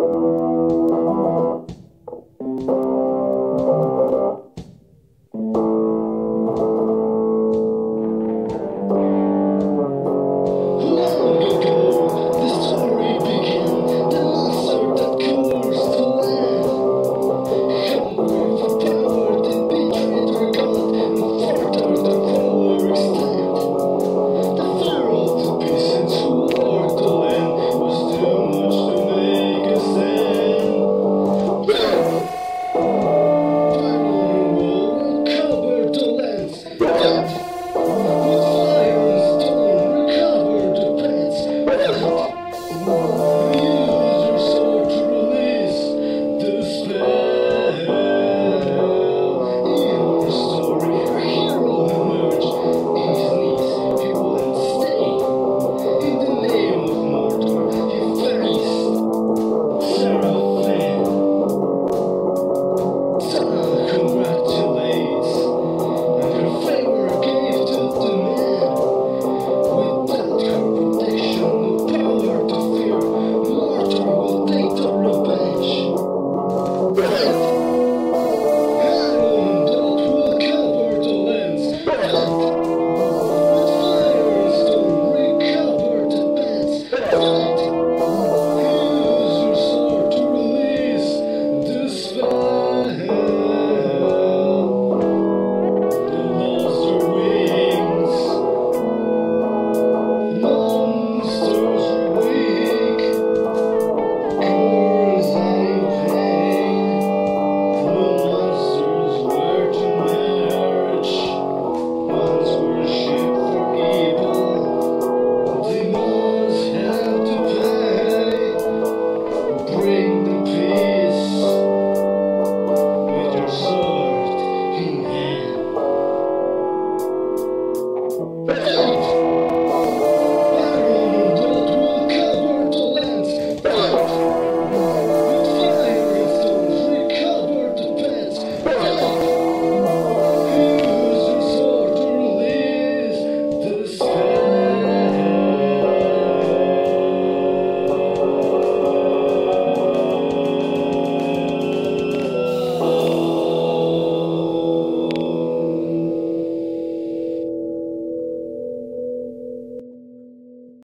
you